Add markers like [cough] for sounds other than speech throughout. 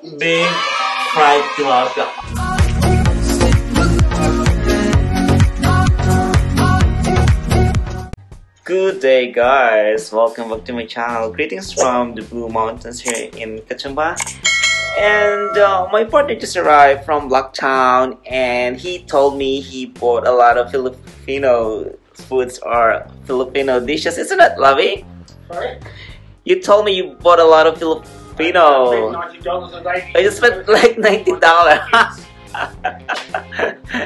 big fried tilapia. Good day guys, welcome back to my channel. Greetings from the Blue Mountains here in Katoomba. And uh, my partner just arrived from Blacktown and he told me he bought a lot of Filipino foods or Filipino dishes. Isn't that lovely? Sorry? You told me you bought a lot of Filipino. $90 a day. I just spent like $90.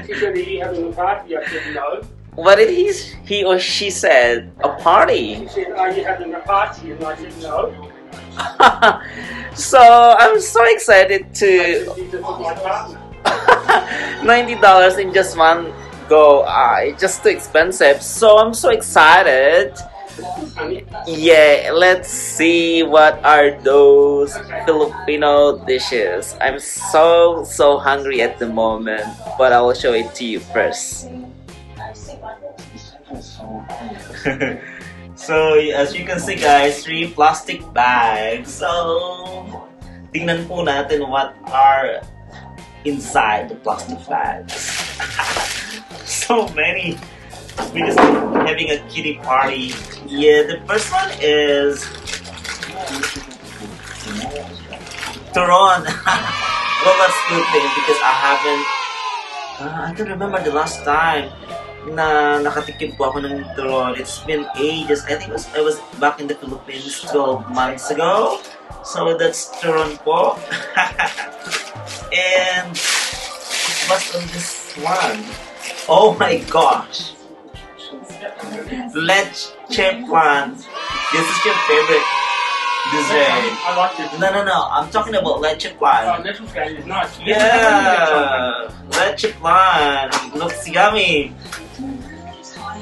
She said, you having a party? I said, No. what did he, he or she said? A party. She said, Are you having a party? And I said, No. so I'm so excited to said, These are for my partner. [laughs] ninety dollars in just one go. Uh, it's just too expensive. So I'm so excited. Yeah, let's see what are those Filipino dishes. I'm so so hungry at the moment, but I will show it to you first. [laughs] so as you can see guys, three plastic bags. So tingnan po natin what are inside the plastic bags. [laughs] so many. We're just having a kitty party. Yeah, the first one is well, that's good thing because I haven't. Uh, I don't remember the last time na nakatikim po ako ng turon. It's been ages. I think was, I was back in the Philippines 12 months ago. So that's turon po. [laughs] and what's on this one? Oh my gosh! Leche plan. This is your favorite dessert. I like this. No, no, no. I'm talking about leche Oh, plan. this was going is nice. Yeah, leche plan. Looks yummy.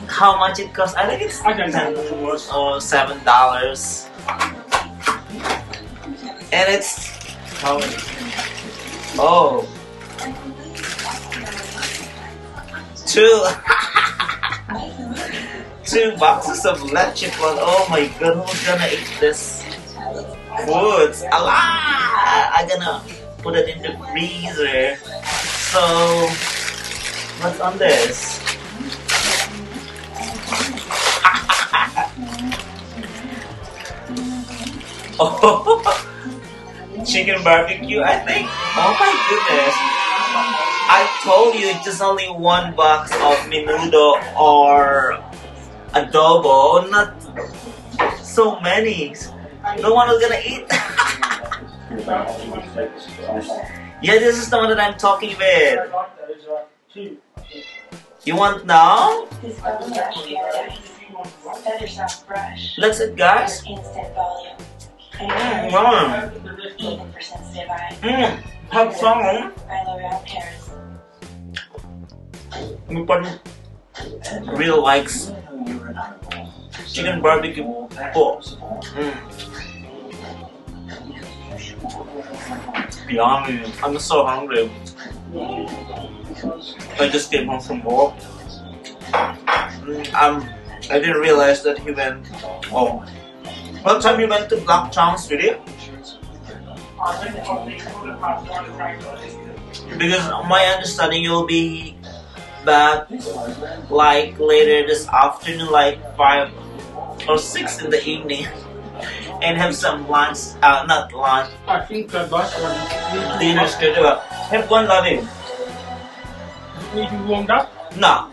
How much it costs? I think it's I ten or oh, seven dollars. And it's how many? Oh, two. [laughs] two boxes of leche plan. Oh my god, who's gonna eat this? Foods. Allah! I'm gonna put it in the freezer. So, what's on this? [laughs] oh, chicken barbecue, I think. Oh my goodness. I told you it's just only one box of menudo or adobo, not so many. No one was gonna eat. [laughs] yeah, this is the one that I'm talking with. like those. Two. You want now? This bubble wrap paradise. Feather soft brush. Let's it, guys. Instant volume. Mm, mm, even for sensitive eyes. mm. Have some. I love round hairs. Really likes chicken barbecue. Yummy. I'm so hungry. I just came home from work. Um, I didn't realize that he went. Oh, what time you went to Blacktown Studio? I think it's probably quarter past one o'clock. Because my understanding you'll be back like later this afternoon, like five or six in the evening, and have some lunch. Uh, not lunch, I think the bus one dinner schedule. Have one loving. need be warmed up. No,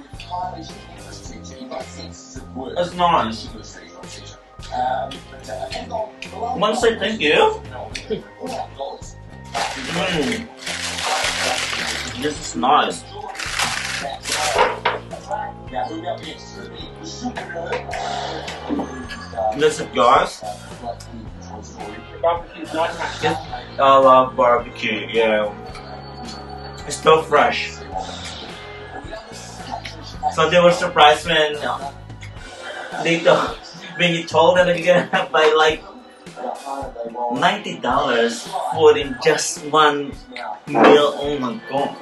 that's nice. One say thank you. [laughs] Mm. This is nice. It, guys. Yes, I love barbecue. Yeah, it's still fresh. So they were surprised when uh, they told, when you told them that you're gonna have by like ninety dollars for in just one meal. Oh my god!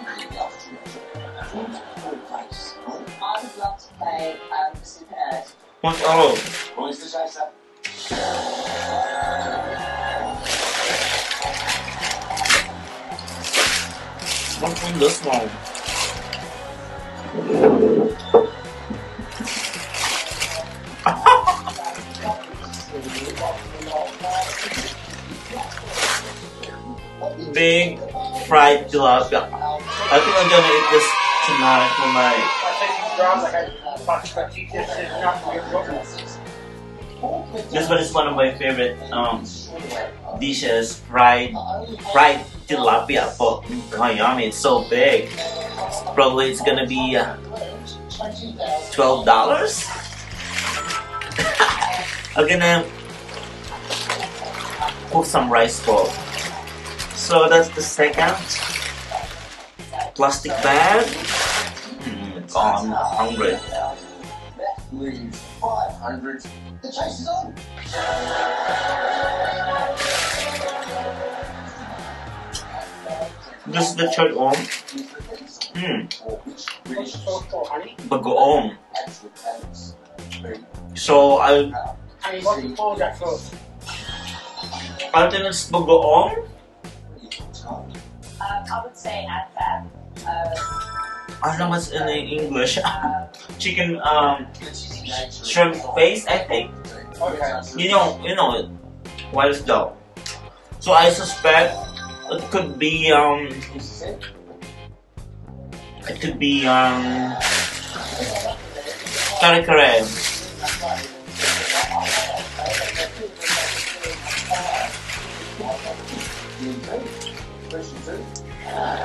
What's all? on this one. Big fried tilapia. I think I'm gonna eat this tonight for my Broken. This one is one of my favorite um, dishes, fried fried tilapia. Oh, God, yummy! It's so big. Probably it's gonna be uh, twelve dollars. [laughs] I'm gonna cook some rice bowl. So that's the second plastic bag. God, I'm hungry. Leave 500. The chase is on. This is the. Hmm, What's the sauce for, honey? bagoong. So I that? I think it's bagoong. Um, I would say add fat. Uh, I don't know what's in English. [laughs] Chicken um shrimp face, I think. Okay. You know, you know it. What is that? So I suspect it could be um it could be um kare.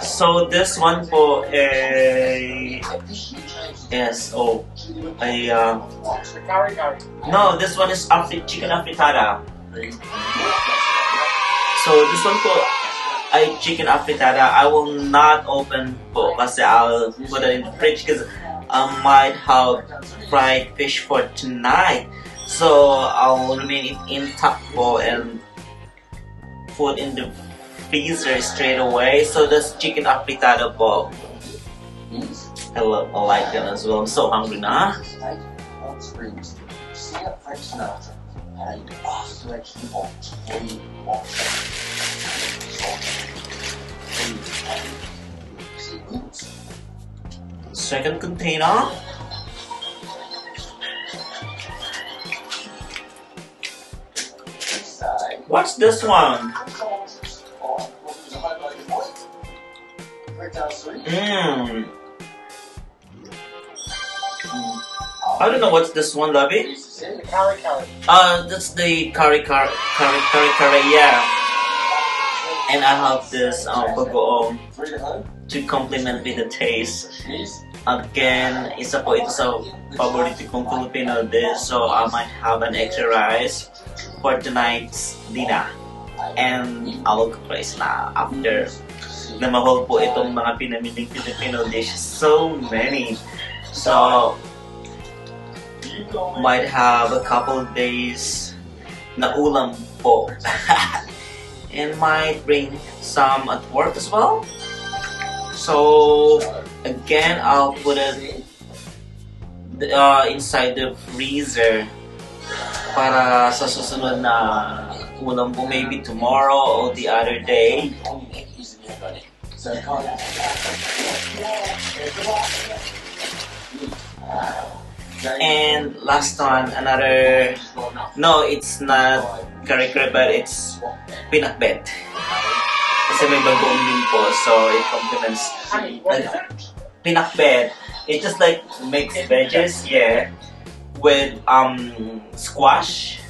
So this one for a yes oh a uh, no this one is afri- chicken afritada. So this one for a chicken afritada I will not open kasi I'll put it in the fridge because I might have fried fish for tonight. So I'll remain it intact po and put in the freezer straight away. So this chicken afritada po. I hmm? love I like that as well. I'm so hungry now. Second container. What's this one? I don't know what's this one. The kare-kare. Uh, that's the kare-kare curry curry curry, yeah. And I have this um, bagoong to complement with the taste. Again, isa po ito sa paborito kong Filipino dish, so I might have an extra rice for tonight's dinner. And I will cook rice na after na mahal po itong mga pinamiling Filipino dishes. So many. So, might have a couple days na ulam po. [laughs] and might bring some at work as well. So, again, I'll put it uh, inside the freezer para sa susunod na ulam po maybe tomorrow or the other day. And last one, another, no, it's not kare-kare, but it's pinakbet. Kasi may bagoong din po, so it complements Honey, what is that? pinakbet. It's just like mixed veggies, yeah, with um squash,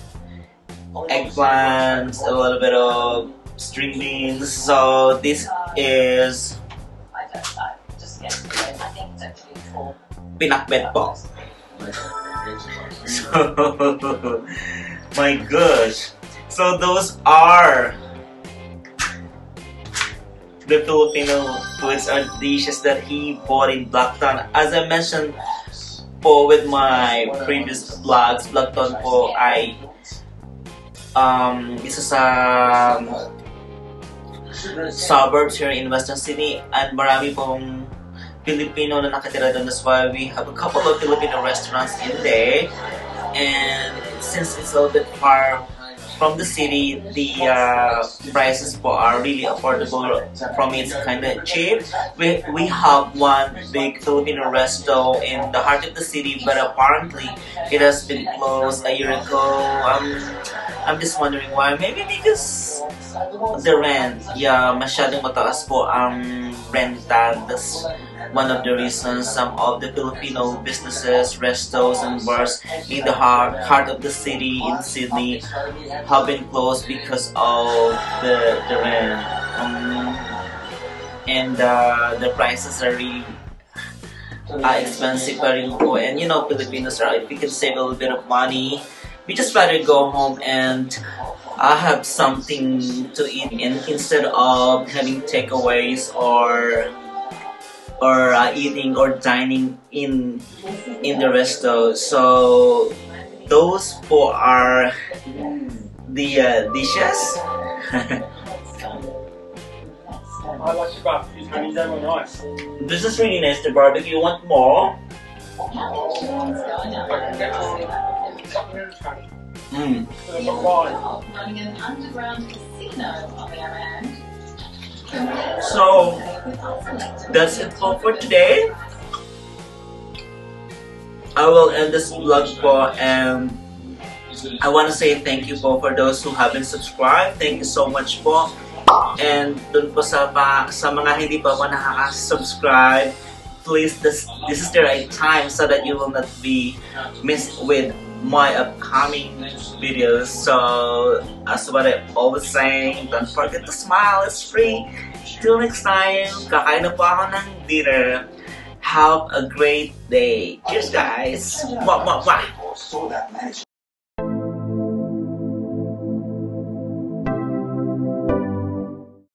eggplants, a little bit of string beans. So this is I don't know. Just get it. I think it's actually called. pinakbet po. So, [laughs] my gosh. So those are the Filipino foods or dishes that he bought in Blacktown. As I mentioned po with my previous vlogs, Blacktown po ay um, isa sa suburbs here in Western City and marami pong Filipino na nakatira doon. That's why we have a couple of Filipino restaurants in there. And since it's a little bit far from the city, the uh, prices are really affordable. From it's kind of cheap. We we have one big Filipino resto in the heart of the city, but apparently it has been closed a year ago. Um, I'm just wondering why. Maybe because the rent. Yeah, masyadong mataas po ang renta. That's one of the reasons some of the Filipino businesses, restos, and bars in the heart, heart of the city in Sydney have been closed because of the, the rent. Um, and uh, the prices are really uh, expensive pa rin. And you know, Filipinos are, if we can save a little bit of money, we just rather go home and uh, have something to eat and instead of having takeaways or or uh, eating or dining in in the resto. So those four are the uh, dishes. [laughs] This is really nice. The barbecue. You want more? Mm. Underground casino, on the other. So that's it all for today. I will end this vlog po and I want to say thank you po for those who haven't subscribed. Thank you so much po. And dun po sa, pa, sa mga hindi pa po nakaka-subscribe, please, this, this is the right time so that you will not be missed with my upcoming videos. So, as what I always say, don't forget to smile, it's free. Till next time, kakain na po ako ng dinner. Have a great day. Cheers guys! Mwah, mwah, mwah.